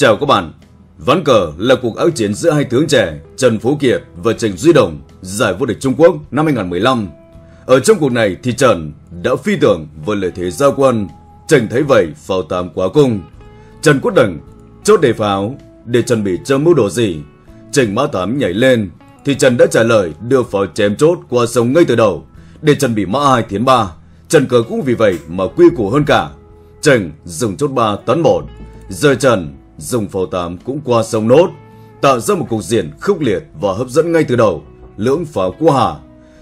Chào các bạn. Ván cờ là cuộc áo chiến giữa hai tướng trẻ Trần Phú Kiệt và Trần Duy Đồng, giải vô địch Trung Quốc năm 2015. Ở trong cuộc này thì Trần đã phi tưởng với lợi thế giao quân. Trần thấy vậy pháo tám quá cung. Trần quyết định chốt đề pháo để chuẩn bị cho mưu đồ gì. Trần mã tám nhảy lên, thì Trần đã trả lời đưa pháo chém chốt qua sông ngay từ đầu để chuẩn bị mã hai tiến ba. Trần cờ cũng vì vậy mà quy củ hơn cả. Trần dùng chốt ba tấn một. Giờ Trần dùng pháo tám cũng qua sông nốt, tạo ra một cuộc diện khốc liệt và hấp dẫn ngay từ đầu. Lưỡng pháo của hà.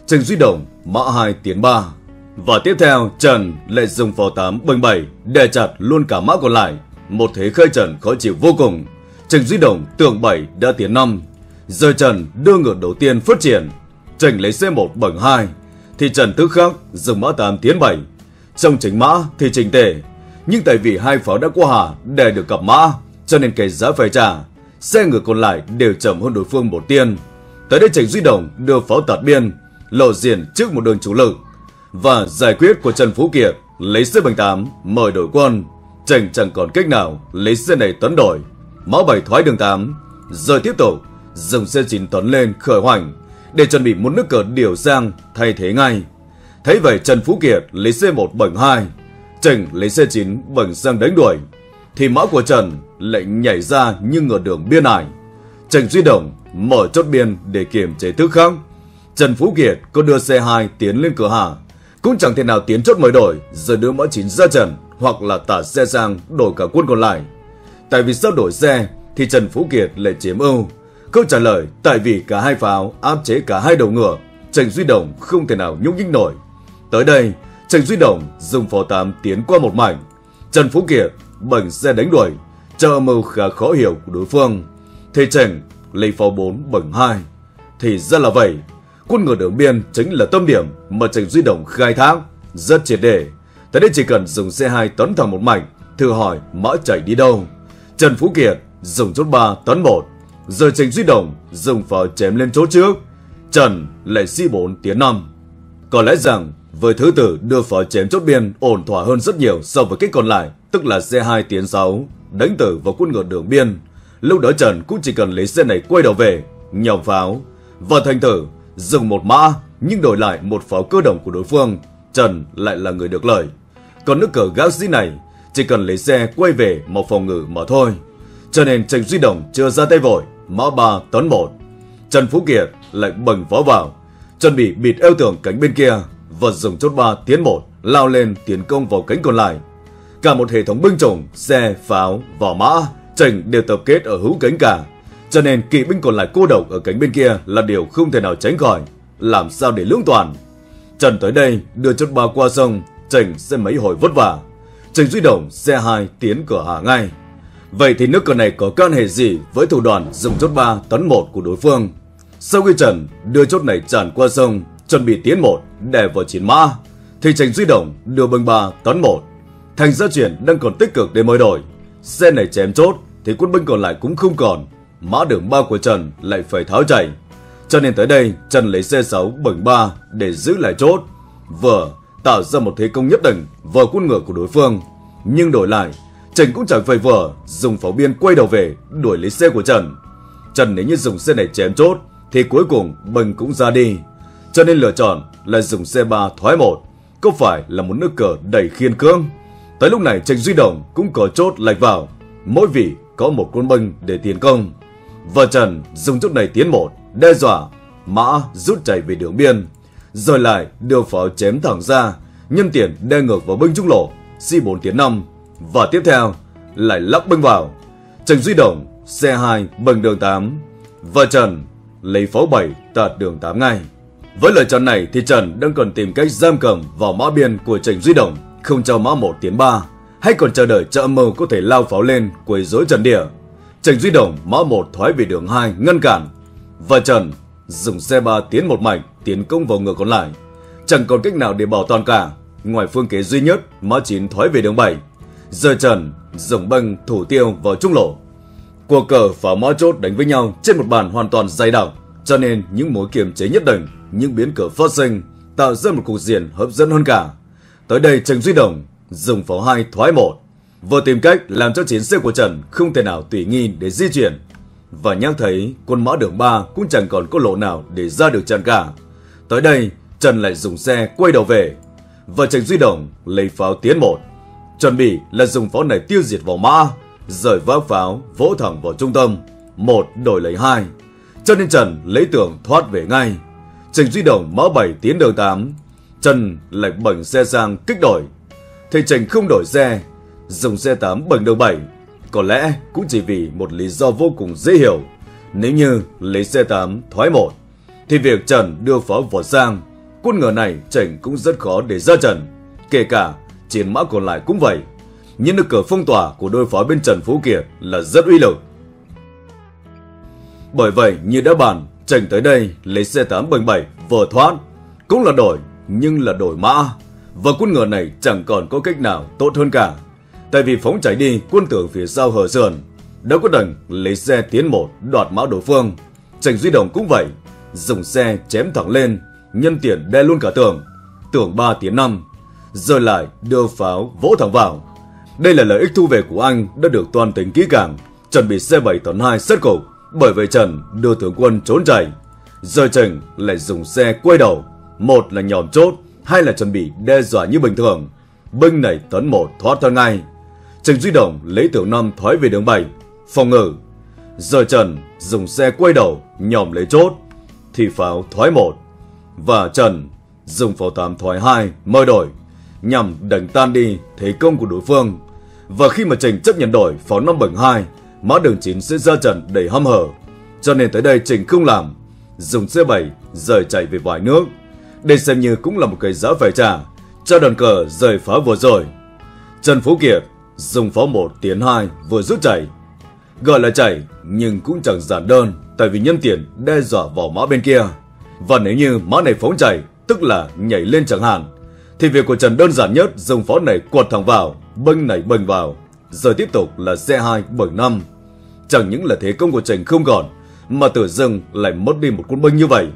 Trần Duy Đồng mã 2 tiến 3. Và tiếp theo, Trần lại dùng pháo tám bình bảy đè chặt luôn cả mã còn lại. Một thế khơi Trần khó chịu vô cùng. Trần Duy Đồng tưởng 7 đã tiến 5. Giờ Trần đưa ngược đầu tiên phát triển. Trần lấy C1 bằng 2. Thì Trần tức khắc dùng mã 8 tiến 7. Trong chính mã thì trình tề nhưng tại vì hai pháo đã qua hà để được cặp mã, cho nên cái giá phải trả. Xe ngựa còn lại đều chậm hơn đối phương một tiên. Tới đây Trịnh Duy Đồng đưa pháo tạt biên, lộ diện trước một đường chủ lực. Và giải quyết của Trần Phú Kiệt lấy xe bằng 8 mời đội quân. Trịnh chẳng còn cách nào lấy xe này tấn đổi. Mã bảy thoái đường 8, rồi tiếp tục dùng xe chín tấn lên khởi hoành để chuẩn bị một nước cờ điều sang thay thế ngay. Thấy vậy Trần Phú Kiệt lấy C1 bằng 2 Trần lấy xe 9 bằng sang đánh đuổi Thì mã của Trần lại nhảy ra như ở đường biên ải. Trần Duy Đồng mở chốt biên để kiểm chế thức khác. Trần Phú Kiệt có đưa xe 2 tiến lên cửa hàng Cũng chẳng thể nào tiến chốt mới đổi Rồi đưa mã chín ra Trần Hoặc là tả xe sang đổi cả quân còn lại. Tại vì sao đổi xe Thì Trần Phú Kiệt lại chiếm ưu. Câu trả lời tại vì cả hai pháo áp chế cả hai đầu ngựa Trần Duy Đồng không thể nào nhúc nhích nổi. Tới đây Trần Duy Đồng dùng phó tám tiến qua một mảnh. Trần Phú Kiệt bẩn xe đánh đuổi, chờ mưu khá khó hiểu của đối phương. Thì chỉnh lấy pháo 4 bẩn 2. Thì ra là vậy, quân ngựa đường biên chính là tâm điểm mà Trịnh Duy Đồng khai thác rất triệt để. Thế nên chỉ cần dùng xe 2 tấn thẳng một mảnh, thử hỏi mã chạy đi đâu. Trần Phú Kiệt dùng chốt 3 tấn 1, rồi Trịnh Duy Đồng dùng pháo chém lên chỗ trước. Trần lại si 4 tiến 5. Có lẽ rằng với thứ tự đưa pháo chém chốt biên ổn thỏa hơn rất nhiều so với kích còn lại, tức là xe 2 tiến 6, đánh tử vào quân ngựa đường biên. Lúc đó Trần cũng chỉ cần lấy xe này quay đầu về, nhào pháo, và thành thử dùng một mã nhưng đổi lại một pháo cơ động của đối phương. Trần lại là người được lợi. Còn nước cờ gác dĩ này chỉ cần lấy xe quay về một phòng ngự mà thôi. Cho nên Trần Duy Đồng chưa ra tay vội, mã 3 tấn 1. Trần Phú Kiệt lại bần pháo vào, chuẩn bị bịt eo tường cánh bên kia và dùng chốt ba tiến một lao lên tiến công vào cánh còn lại. Cả một hệ thống binh chủng, xe, pháo, vỏ mã, chỉnh đều tập kết ở hữu cánh cả. Cho nên kỵ binh còn lại cô độc ở cánh bên kia là điều không thể nào tránh khỏi. Làm sao để lưỡng toàn? Trần tới đây đưa chốt ba qua sông, Trình sẽ mấy hồi vất vả. Trình Duy động xe 2 tiến cửa hạ ngay. Vậy thì nước cờ này có can hệ gì với thủ đoàn dùng chốt 3 tấn 1 của đối phương? Sau khi Trần đưa chốt này tràn qua sông, chuẩn bị tiến một để vào chiến mã thì Trình Duy Đồng đưa binh ba tấn một thành gia chuyển đang còn tích cực để mới đổi. Xe này chém chốt thì quân binh còn lại cũng không còn. Mã đường ba của Trần lại phải tháo chạy. Cho nên tới đây Trần lấy xe 6 bẩn ba để giữ lại chốt. Vừa tạo ra một thế công nhất định vào quân ngựa của đối phương. Nhưng đổi lại Trần cũng chẳng phải vừa dùng pháo biên quay đầu về đuổi lấy xe của Trần. Trần nếu như dùng xe này chém chốt thì cuối cùng Bình cũng ra đi. Cho nên lựa chọn là dùng xe ba thoái một, có phải là một nước cờ đầy khiên cương. Tới lúc này Trần Duy Đồng cũng có chốt lạch vào, mỗi vị có một quân binh để tiến công. Và Trần dùng chốt này tiến một, đe dọa, mã rút chạy về đường biên, rồi lại đưa pháo chém thẳng ra, nhân tiền đe ngược vào binh trung lộ, C4 tiến 5, và tiếp theo lại lắp binh vào. Trần Duy Đồng, xe 2 bằng đường 8, và Trần lấy pháo 7 tạt đường 8 ngay. Với lời chọn này thì Trần đang cần tìm cách giam cầm vào mã biên của Trần Duy Đồng, không cho mã một tiến ba, hay còn chờ đợi cho âm mưu có thể lao pháo lên quấy rối Trần Địa. Trần Duy Đồng mã một thoái về đường hai ngăn cản, và Trần dùng xe ba tiến một mảnh tiến công vào ngựa còn lại. Chẳng còn cách nào để bảo toàn cả, ngoài phương kế duy nhất mã chín thoái về đường bảy, Giờ Trần dùng băng thủ tiêu vào trung lộ. Cuộc cờ và mã chốt đánh với nhau trên một bàn hoàn toàn dày đặc, cho nên những mối kiềm chế nhất định những biến cờ phát sinh tạo ra một cục diện hấp dẫn hơn cả. Tới đây Trần Duy Đồng dùng pháo hai thoái một. vừa tìm cách làm cho chiến xe của Trần không thể nào tùy nghi để di chuyển. Và nhắc thấy quân mã đường ba cũng chẳng còn có lộ nào để ra được Trần cả. Tới đây, Trần lại dùng xe quay đầu về. Và Trần Duy Đồng lấy pháo tiến một. Chuẩn bị là dùng pháo này tiêu diệt vào mã, rời vác pháo vỗ thẳng vào trung tâm. Một đổi lấy hai. Cho nên Trần lấy tưởng thoát về ngay. Trần Duy Đồng mã bảy tiến đường 8. Trần lại bẩn xe sang kích đổi. Thầy Trình không đổi xe, dùng xe 8 bằng đầu 7. Có lẽ cũng chỉ vì một lý do vô cùng dễ hiểu. Nếu như lấy xe 8 thoái một, thì việc Trần đưa pháo vào giang quân ngờ này Trình cũng rất khó để ra Trần. Kể cả chiến mã còn lại cũng vậy. Nhưng được cửa phong tỏa của đôi pháo bên Trần Phú Kiệt là rất uy lực. Bởi vậy, như đã bàn, Trình tới đây lấy xe 8 bằng 7 vừa thoát. Cũng là đổi, nhưng là đổi mã. Và quân ngờ này chẳng còn có cách nào tốt hơn cả. Tại vì phóng chạy đi quân tưởng phía sau hở sườn đã có đành lấy xe tiến một đoạt mã đối phương. Trần Duy Đồng cũng vậy, dùng xe chém thẳng lên, nhân tiện đe luôn cả tường. Tưởng 3 tiến 5, rồi lại đưa pháo vỗ thẳng vào. Đây là lợi ích thu về của anh đã được toàn tính kỹ càng, chuẩn bị xe 7 tấn 2 sát cục. Bởi vậy Trần đưa tướng quân trốn chạy. Giờ Trần lại dùng xe quay đầu, một là nhòm chốt, hai là chuẩn bị đe dọa như bình thường. Binh này tấn một thoát thân ngay. Trần Duy Đồng lấy tiểu năm thoái về đường 7, phòng ngự. Giờ Trần dùng xe quay đầu, nhòm lấy chốt, thì pháo thoái một. Và Trần dùng pháo tám thoái hai mời đổi, nhằm đánh tan đi thế công của đối phương. Và khi mà Trình chấp nhận đổi pháo năm bằng hai, mã đường 9 sẽ ra trận đầy hăm hở. Cho nên tới đây Trình không làm, dùng xe 7 rời chạy về vài nước. Đây xem như cũng là một cái giá phải trả cho đoàn cờ rời phá vừa rồi. Trần Phú Kiệt dùng pháo một tiến hai vừa rút chảy, Gọi là chảy nhưng cũng chẳng giản đơn tại vì nhân tiền đe dọa vào mã bên kia. Và nếu như mã này phóng chảy tức là nhảy lên chẳng hạn thì việc của Trần đơn giản nhất dùng pháo này quật thẳng vào, bênh này bênh vào, rồi tiếp tục là C2 bởi 5. Chẳng những là thế công của Trần không còn, mà tử dưng lại mất đi một quân binh như vậy.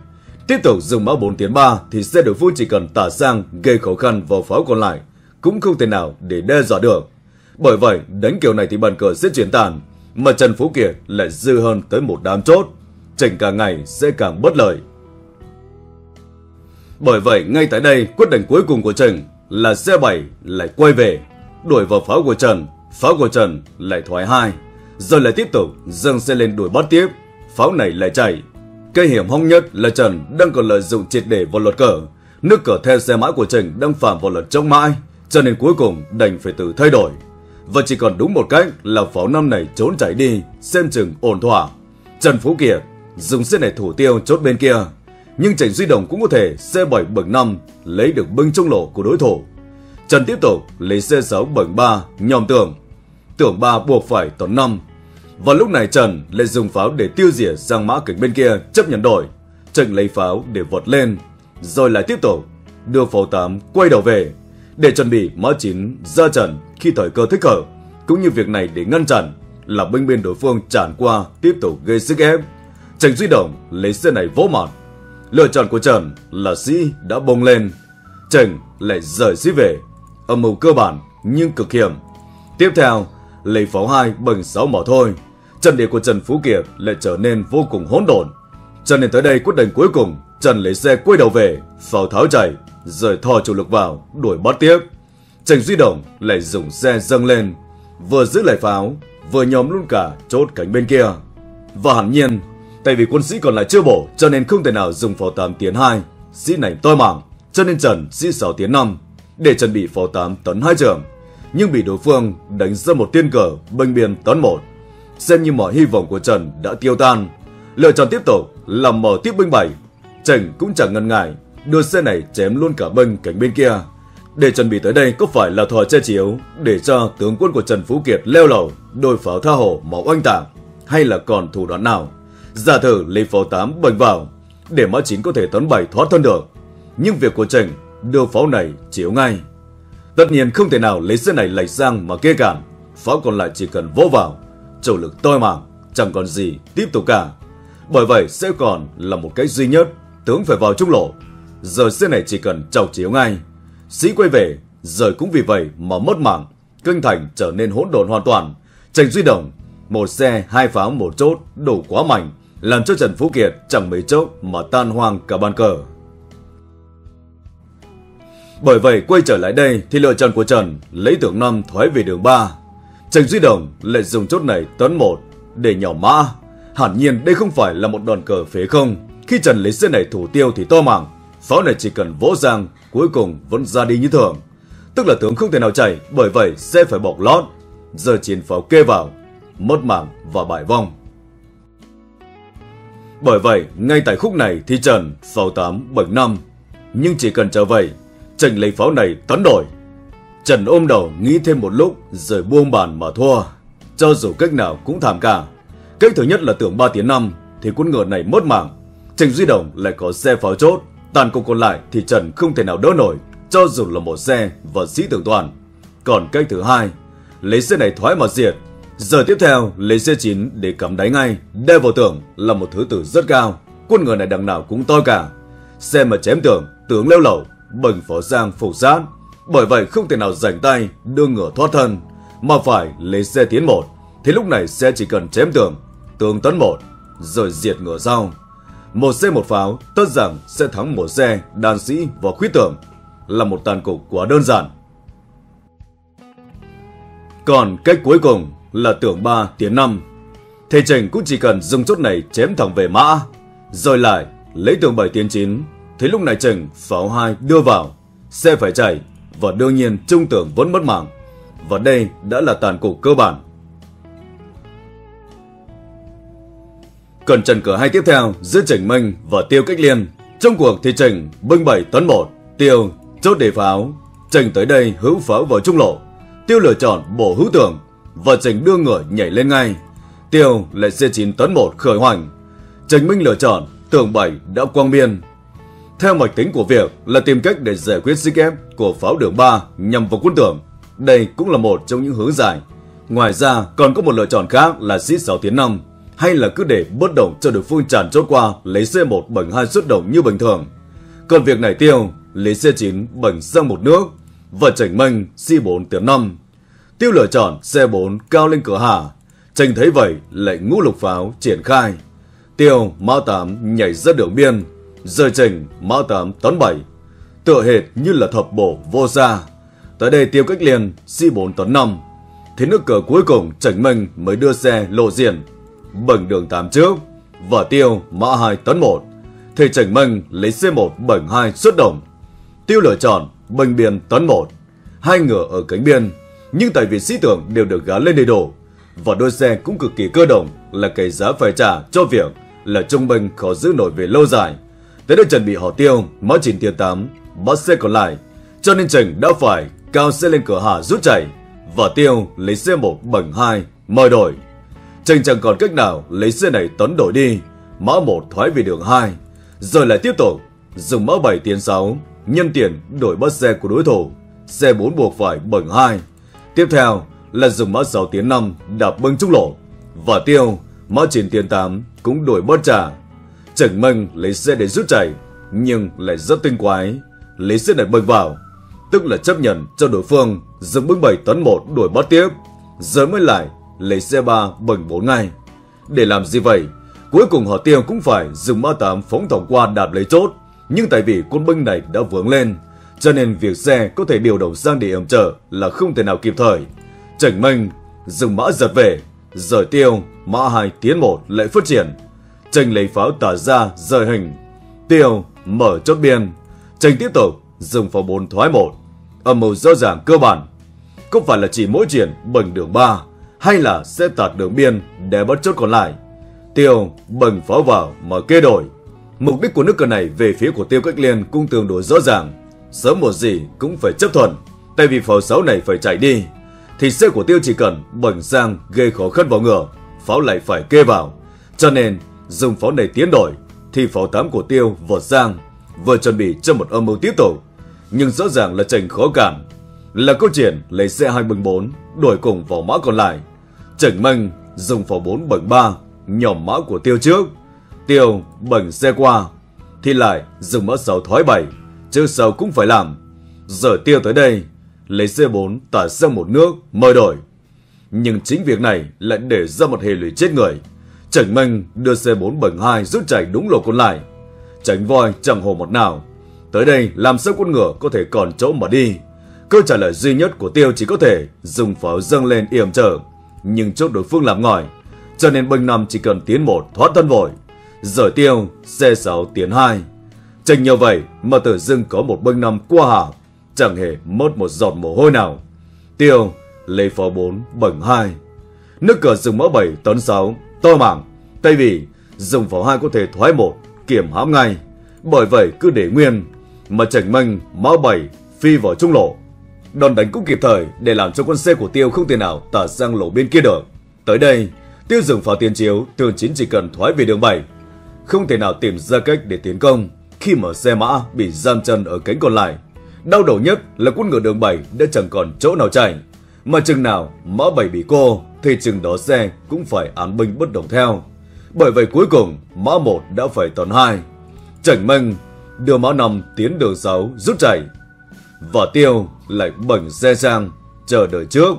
Tiếp tục dùng mã 4 tiến 3 thì xe đội phương chỉ cần tả sang gây khó khăn vào pháo còn lại, cũng không thể nào để đe dọa được. Bởi vậy, đánh kiểu này thì bàn cờ sẽ chuyển tàn, mà Trần Phú Kiệt lại dư hơn tới một đám chốt. Chỉnh cả ngày sẽ càng bất lợi. Bởi vậy, ngay tại đây, quyết định cuối cùng của Trần là xe 7 lại quay về, đuổi vào pháo của Trần, pháo của Trần lại thoái hai, rồi lại tiếp tục dâng xe lên đuổi bắt tiếp, pháo này lại chạy cái hiểm hong nhất là Trần đang còn lợi dụng triệt để vào luật cờ, nước cờ theo xe mãi của trình đang phạm vào luật chống mãi, cho nên cuối cùng đành phải tự thay đổi. Và chỉ còn đúng một cách là pháo năm này trốn chạy đi, xem chừng ổn thỏa. Trần Phú Kiệt dùng xe này thủ tiêu chốt bên kia, nhưng trình Duy Đồng cũng có thể xe 7 bậc 5 lấy được bưng trung lộ của đối thủ. Trần tiếp tục lấy xe 6 bậc 3 nhòm tưởng. Tưởng 3 buộc phải tấn 5. Và lúc này Trần lại dùng pháo để tiêu diệt sang mã cảnh bên kia chấp nhận đổi. Trần lấy pháo để vọt lên, rồi lại tiếp tục đưa pháo 8 quay đầu về để chuẩn bị mã 9 ra trận khi thời cơ thích hợp. Cũng như việc này để ngăn chặn là binh bên đối phương tràn qua tiếp tục gây sức ép. Trần Duy Đồng lấy xe này vỗ mặt Lựa chọn của Trần là sĩ đã bông lên. Trần lại rời sĩ về. Âm mưu cơ bản nhưng cực hiểm. Tiếp theo, lấy pháo 2 bằng 6 mỏ thôi. Trận địa của Trần Phú Kiệt lại trở nên vô cùng hỗn độn. Cho nên tới đây quyết định cuối cùng, Trần lấy xe quay đầu về, pháo tháo chạy, rồi thò chủ lực vào, đuổi bắt tiếp. Trần Duy Đồng lại dùng xe dâng lên, vừa giữ lại pháo, vừa nhóm luôn cả chốt cánh bên kia. Và hẳn nhiên, Tại vì quân sĩ còn lại chưa bổ cho nên không thể nào dùng pháo 8 tiến 2. Sĩ này toi mảng, cho nên Trần sĩ 6 tiến 5 để chuẩn bị pháo 8 tấn 2 trường. Nhưng bị đối phương đánh ra một tiên cờ bênh biên tấn 1. Xem như mọi hy vọng của Trần đã tiêu tan. Lựa chọn tiếp tục là mở tiếp binh 7. Trần cũng chẳng ngần ngại đưa xe này chém luôn cả binh cánh bên kia. Để chuẩn bị tới đây có phải là thò che chiếu để cho tướng quân của Trần Phú Kiệt leo lầu đôi pháo tha hổ máu oanh tạc hay là còn thủ đoạn nào? Giả thử lấy pháo 8 bành vào, để mã 9 có thể tấn 7 thoát thân được. Nhưng việc của Trần đưa pháo này chiếu ngay. Tất nhiên không thể nào lấy xe này lệch sang mà kê cản. Pháo còn lại chỉ cần vỗ vào, chủ lực tôi mảng, chẳng còn gì tiếp tục cả. Bởi vậy sẽ còn là một cách duy nhất, tướng phải vào trung lộ. Giờ xe này chỉ cần chào chiếu ngay. Sĩ quay về, rồi cũng vì vậy mà mất mạng. kinh thành trở nên hỗn độn hoàn toàn. Trần Duy Đồng, một xe, hai pháo, một chốt, đủ quá mạnh, làm cho Trần Phú Kiệt chẳng mấy chốc mà tan hoang cả ban cờ. Bởi vậy quay trở lại đây thì lựa chọn của Trần lấy tưởng năm thoái về đường 3. Trần Duy Đồng lại dùng chốt này tấn một để nhỏ mã. Hẳn nhiên đây không phải là một đòn cờ phế không. Khi Trần lấy xe này thủ tiêu thì to mảng. Pháo này chỉ cần vỗ giang cuối cùng vẫn ra đi như thường. Tức là tướng không thể nào chạy bởi vậy sẽ phải bọc lót. Giờ chiến pháo kê vào, mất mạng và bại vong. Bởi vậy, ngay tại khúc này thì Trần 6875. Nhưng chỉ cần trở vậy Trần lấy pháo này tấn đổi. Trần ôm đầu nghĩ thêm một lúc rồi buông bàn mà thua. Cho dù cách nào cũng thảm cả. Cách thứ nhất là tưởng 3 tiếng 5 thì quân ngựa này mất mạng. Trình Duy Đồng lại có xe pháo chốt. Tàn cục còn lại thì Trần không thể nào đỡ nổi cho dù là một xe và sĩ tưởng toàn. Còn cách thứ hai, lấy xe này thoái mà diệt. Giờ tiếp theo, lấy xe 9 để cắm đáy ngay, đeo vào tưởng là một thứ tử rất cao. Quân ngựa này đằng nào cũng to cả. Xe mà chém tưởng, tướng leo lẩu bần phó giang phục sát. Bởi vậy không thể nào rảnh tay đưa ngựa thoát thân, mà phải lấy xe tiến một. Thì lúc này xe chỉ cần chém tường, tường tấn một, rồi diệt ngựa sau. Một xe một pháo, tất rằng sẽ thắng một xe, đàn sĩ và khuyết tưởng là một tàn cục quá đơn giản. Còn cách cuối cùng là tưởng 3 tiến 5. Thầy Trình cũng chỉ cần dùng chốt này chém thẳng về mã, rồi lại lấy tường 7 tiến 9 Thế lúc này chừng pháo hai đưa vào, xe phải chạy và đương nhiên trung tưởng vẫn mất mạng. Và đây đã là tàn cục cơ bản. Cần trần cửa hai tiếp theo giữa Trịnh Minh và Tiêu Cách Liên. Trong cuộc thì Trịnh binh 7 tấn 1, Tiêu chốt đề pháo. Trịnh tới đây hữu pháo vào trung lộ. Tiêu lựa chọn bổ hữu tưởng và Trịnh đưa ngựa nhảy lên ngay. Tiêu lại C9 tấn 1 khởi hoành. Trịnh Minh lựa chọn tường 7 đã quang biên theo mạch tính của việc là tìm cách để giải quyết sức ép của pháo đường 3 nhằm vào quân tưởng. Đây cũng là một trong những hướng giải. Ngoài ra, còn có một lựa chọn khác là sĩ 6 tiến 5 hay là cứ để bất động cho được phương tràn chốt qua lấy C1 bằng hai xuất động như bình thường. Còn việc này tiêu, lấy C9 bằng sang một nước và chảnh mênh C4 tiến 5. Tiêu lựa chọn C4 cao lên cửa hạ. Trành thấy vậy lại ngũ lục pháo triển khai. Tiêu Mao 8 nhảy ra đường biên rời trình, mã tám tấn bảy. Tựa hệt như là thập bổ vô gia. Tới đây tiêu cách liền, si 4 tấn 5 thế nước cờ cuối cùng trần minh mới đưa xe lộ diện. Bằng đường 8 trước, và tiêu, mã 2 tấn 1 thì trần minh lấy C1 bằng 2 xuất động. Tiêu lựa chọn bình biên tấn 1 hai ngựa ở cánh biên, nhưng tại vì sĩ tưởng đều được gắn lên đầy đủ, và đôi xe cũng cực kỳ cơ động là cái giá phải trả cho việc là trung bình khó giữ nổi về lâu dài. Thế để chuẩn bị hổ tiêu, máu chín tiêu tám, bắt xe còn lại. Cho nên Trần đã phải cao xe lên cửa hạ rút chạy. Và tiêu lấy xe một bằng hai, mời đổi. Trần chẳng còn cách nào lấy xe này tấn đổi đi. Mã một thoái về đường hai, rồi lại tiếp tục dùng mã bảy tiến sáu nhân tiền đổi bắt xe của đối thủ. Xe bốn buộc phải bằng hai. Tiếp theo là dùng mã sáu tiến năm đạp bưng trúc lộ. Và tiêu, mã chín tiến tám cũng đổi bắt trả Trần Minh lấy xe để rút chạy, nhưng lại rất tinh quái, lấy xe này bơi vào, tức là chấp nhận cho đối phương dừng bước 7 tấn 1 đuổi bắt tiếp, giờ mới lại lấy xe 3 bằng 4 ngay Để làm gì vậy? Cuối cùng họ tiêu cũng phải dùng mã 8 phóng thẳng qua đạp lấy chốt, nhưng tại vì quân binh này đã vướng lên, cho nên việc xe có thể điều động sang để ẩm trợ là không thể nào kịp thời. Trần Minh dùng mã giật về, rời tiêu, mã 2 tiến 1 lại phát triển, Tranh lấy pháo tả ra, rời hình. Tiêu mở chốt biên. Tranh tiếp tục dùng pháo 4 thoái một. Âm mưu rõ ràng cơ bản. Không phải là chỉ mỗi triển bằng đường 3 hay là sẽ tạt đường biên để bắt chốt còn lại. Tiêu bằng pháo vào mà kê đổi. Mục đích của nước cờ này về phía của tiêu cách liên cũng tương đối rõ ràng. Sớm một gì cũng phải chấp thuận. Tại vì pháo 6 này phải chạy đi. Thì xe của tiêu chỉ cần bẩn sang gây khó khăn vào ngựa. Pháo lại phải kê vào. Cho nên dùng pháo này tiến đổi, thì pháo tám của Tiêu vừa sang, vừa chuẩn bị cho một âm mưu tiếp tục. Nhưng rõ ràng là trình khó cản. Là câu chuyện lấy xe hai bằng bốn đổi cùng vào mã còn lại. Trần Minh dùng pháo 4 bằng 3 nhòm mã của Tiêu trước. Tiêu bằng xe qua thì lại dùng mã 6 thoái 7 chứ sao cũng phải làm. Giờ Tiêu tới đây lấy xe 4 tả sang một nước, mời đổi. Nhưng chính việc này lại để ra một hệ lụy chết người. Trần Minh đưa C4 bẩn 2 rút chạy đúng lộ quân lại. Tránh voi chẳng hồ một nào. Tới đây làm sao con ngựa có thể còn chỗ mà đi. Câu trả lời duy nhất của Tiêu chỉ có thể dùng pháo dâng lên yểm trở. Nhưng chốt đối phương làm ngòi. Cho nên binh năm chỉ cần tiến một thoát thân vội. Giờ Tiêu, C6 tiến 2. Tranh như vậy mà tự dưng có một binh năm qua hạ. Chẳng hề mất một giọt mồ hôi nào. Tiêu, lấy pháo 4, bẩn 2. Nước cờ dùng mã 7, tấn 6, tơ mảng. Thay vì dùng pháo hai có thể thoái một, kiểm hãm ngay. Bởi vậy cứ để nguyên, mà chảnh Minh, mã bảy phi vào trung lộ. Đòn đánh cũng kịp thời để làm cho quân xe của Tiêu không thể nào tả sang lộ bên kia được. Tới đây, Tiêu dừng pháo tiến chiếu, thường chính chỉ cần thoái về đường 7. Không thể nào tìm ra cách để tiến công khi mở xe mã bị giam chân ở cánh còn lại. Đau đầu nhất là quân ngựa đường 7 đã chẳng còn chỗ nào chạy. Mà chừng nào mã 7 bị cô thì chừng đó xe cũng phải án binh bất động theo. Bởi vậy cuối cùng mã 1 đã phải tấn 2. Trảnh Minh đưa mã 5 tiến đường 6 rút chạy. Và Tiêu lại bẩn xe sang chờ đợi trước.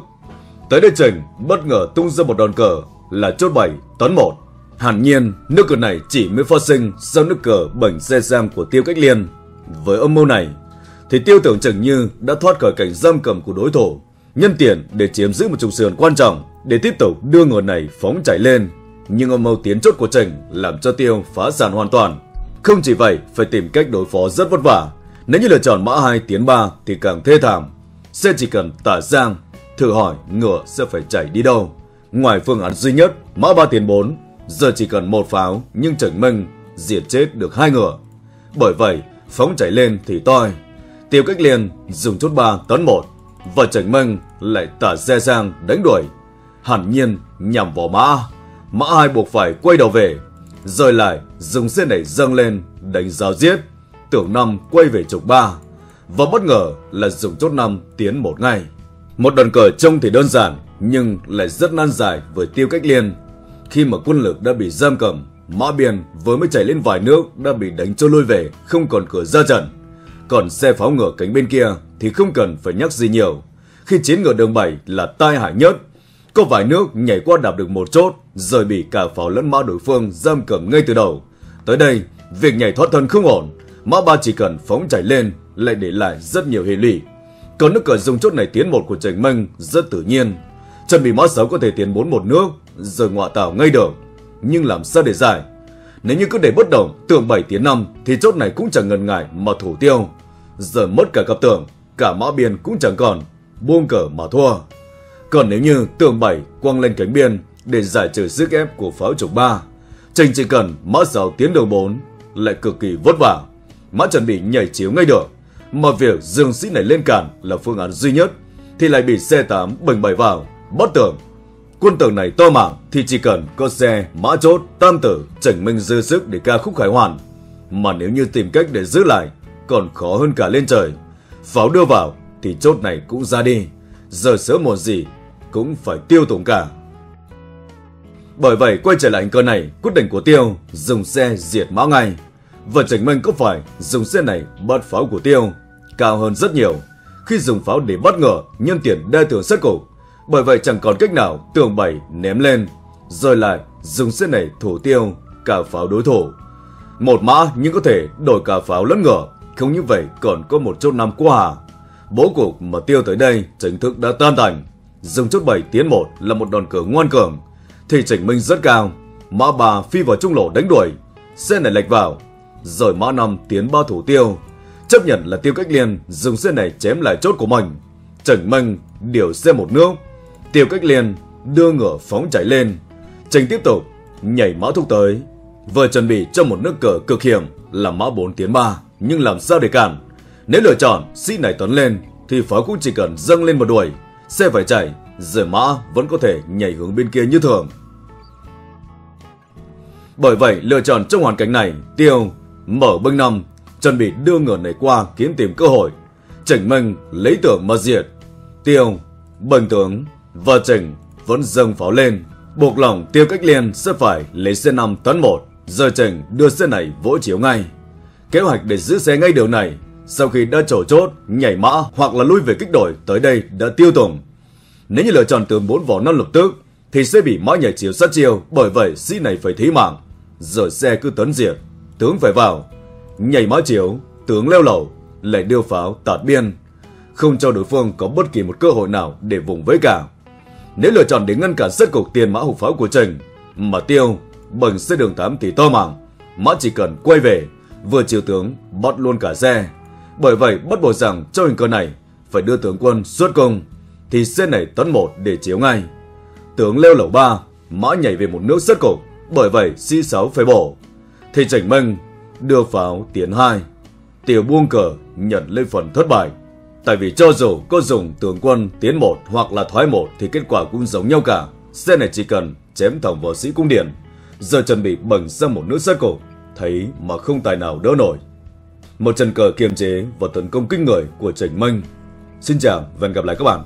Tới đây Trình bất ngờ tung ra một đòn cờ là chốt 7 tấn 1. Hẳn nhiên, nước cờ này chỉ mới phát sinh sau nước cờ bẩn xe sang của Tiêu Cách Liên. Với âm mưu này, thì Tiêu tưởng chừng như đã thoát khỏi cảnh giam cầm của đối thủ, nhân tiền để chiếm giữ một trục sườn quan trọng để tiếp tục đưa người này phóng chảy lên. Nhưng âm mưu tiến chốt của Trình làm cho Tiêu phá sản hoàn toàn. Không chỉ vậy, phải tìm cách đối phó rất vất vả. Nếu như lựa chọn mã 2 tiến 3 thì càng thê thảm. sẽ chỉ cần tả giang, thử hỏi ngựa sẽ phải chảy đi đâu. Ngoài phương án duy nhất, mã 3 tiến 4, giờ chỉ cần một pháo nhưng Trần Minh diệt chết được hai ngựa. Bởi vậy, phóng chảy lên thì toi. Tiêu cách liền dùng chốt 3 tấn 1 và Trần Minh lại tả xe sang đánh đuổi. Hẳn nhiên nhằm vào mã. Mã hai buộc phải quay đầu về. Rồi lại dùng xe này dâng lên đánh giáo giết. Tưởng năm quay về trục ba, Và bất ngờ là dùng chốt năm tiến một ngày, Một đòn cờ trông thì đơn giản nhưng lại rất nan giải với tiêu cách liên. Khi mà quân lực đã bị giam cầm, Mã Biên vừa mới chảy lên vài nước đã bị đánh cho lui về, không còn cửa ra trận. Còn xe pháo ngựa cánh bên kia thì không cần phải nhắc gì nhiều. Khi chiến ngựa đường 7 là tai hại nhất. Có vài nước nhảy qua đạp được một chốt, rồi bị cả pháo lẫn mã đối phương giam cầm ngay từ đầu. Tới đây, việc nhảy thoát thân không ổn. Mã ba chỉ cần phóng chạy lên lại để lại rất nhiều hệ lụy. Còn nước cờ dùng chốt này tiến một của Trành Minh rất tự nhiên. Chuẩn bị mã 6 có thể tiến bốn một nước, rồi ngọa tảo ngay được. Nhưng làm sao để giải? Nếu như cứ để bất động, tưởng 7 tiến 5 thì chốt này cũng chẳng ngần ngại mà thủ tiêu. Giờ mất cả cặp tưởng, cả mã biên cũng chẳng còn, buông cờ mà thua. Còn nếu như tường 7 quăng lên cánh biên để giải trừ sức ép của pháo trục 3, Trình chỉ cần mã 6 tiến đường 4 lại cực kỳ vất vả. Mã chuẩn bị nhảy chiếu ngay được, mà việc dương sĩ này lên cản là phương án duy nhất thì lại bị xe 8 bình bày vào, bắt tưởng. Quân tường này to mạng thì chỉ cần có xe, mã chốt, tam tử, chỉnh minh dư sức để ca khúc khải hoàn. Mà nếu như tìm cách để giữ lại, còn khó hơn cả lên trời. Pháo đưa vào thì chốt này cũng ra đi. Giờ sớm một gì cũng phải tiêu tụng cả. Bởi vậy quay trở lại hình cơ này, quyết định của Tiêu dùng xe diệt mã ngay. Và Trần Minh có phải dùng xe này bắt pháo của Tiêu cao hơn rất nhiều. Khi dùng pháo để bắt ngờ nhân tiền đe thường sát cổ Bởi vậy chẳng còn cách nào tường bảy ném lên, rồi lại dùng xe này thủ tiêu cả pháo đối thủ. Một mã nhưng có thể đổi cả pháo lẫn ngựa, không như vậy còn có một chốt năm qua hà. Bố cục mà tiêu tới đây, chính thức đã tan tành. Dùng chốt 7 tiến 1 là một đòn cửa ngoan cường. Thì chỉnh minh rất cao. Mã 3 phi vào trung lộ đánh đuổi. Xe này lệch vào. Rồi mã 5 tiến ba thủ tiêu. Chấp nhận là tiêu cách liên dùng xe này chém lại chốt của mình. Trần Minh điều xe một nước. Tiêu cách liên đưa ngựa phóng chạy lên. Trình tiếp tục, nhảy mã thúc tới. Vừa chuẩn bị cho một nước cờ cực hiểm là mã 4 tiến 3. Nhưng làm sao để cản? Nếu lựa chọn sĩ này tấn lên thì pháo cũng chỉ cần dâng lên một đuổi. Xe phải chạy, rồi mã vẫn có thể nhảy hướng bên kia như thường. Bởi vậy lựa chọn trong hoàn cảnh này, Tiêu mở binh năm, chuẩn bị đưa ngựa này qua kiếm tìm cơ hội. Chỉnh Minh lấy tưởng mà diệt. Tiêu, bình tướng và Chỉnh vẫn dâng pháo lên. Buộc lòng Tiêu cách liên sẽ phải lấy xe 5 tấn 1, giờ Chỉnh đưa xe này vỗ chiếu ngay. Kế hoạch để giữ xe ngay điều này sau khi đã trổ chốt, nhảy mã hoặc là lui về kích đổi tới đây đã tiêu tùng. Nếu như lựa chọn tướng bốn vỏ năm lập tức thì sẽ bị mã nhảy chiều sát chiều, bởi vậy sĩ này phải thí mạng. Rồi xe cứ tấn diệt, tướng phải vào, nhảy mã chiếu, tướng leo lầu, lại đưa pháo tạt biên, không cho đối phương có bất kỳ một cơ hội nào để vùng với cả. Nếu lựa chọn để ngăn cản sát cục tiền mã hụt pháo của Trình, mà tiêu bằng xe đường 8 thì to mảng, mã chỉ cần quay về, vừa chiều tướng bắt luôn cả xe. Bởi vậy bắt buộc rằng trong hình cờ này phải đưa tướng quân xuất công, thì xe này tấn một để chiếu ngay. Tướng leo lẩu ba mã nhảy về một nước rất cổ bởi vậy sĩ 6 phải bổ. Thì Trình Minh đưa pháo tiến hai tiểu buông cờ nhận lên phần thất bại. Tại vì cho dù có dùng tướng quân tiến một hoặc là thoái một thì kết quả cũng giống nhau cả. Xe này chỉ cần chém thẳng vào sĩ cung điện, giờ chuẩn bị bẩn sang một nước rất cổ, thấy mà không tài nào đỡ nổi. Một trận cờ kiềm chế và tấn công kinh người của Trần Minh. Xin chào và hẹn gặp lại các bạn